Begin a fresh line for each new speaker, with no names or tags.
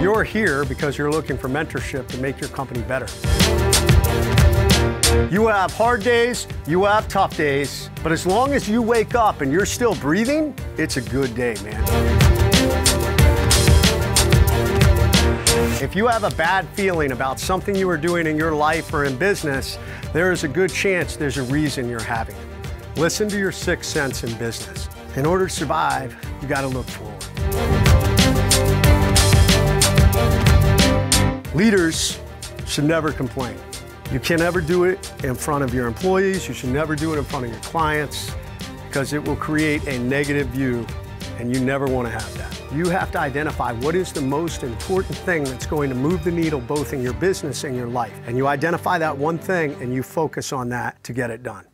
You're here because you're looking for mentorship to make your company better. You have hard days, you have tough days, but as long as you wake up and you're still breathing, it's a good day, man. If you have a bad feeling about something you are doing in your life or in business, there is a good chance there's a reason you're having it. Listen to your sixth sense in business. In order to survive, you got to look forward. Leaders should never complain. You can never do it in front of your employees. You should never do it in front of your clients because it will create a negative view and you never want to have that. You have to identify what is the most important thing that's going to move the needle both in your business and your life. And you identify that one thing and you focus on that to get it done.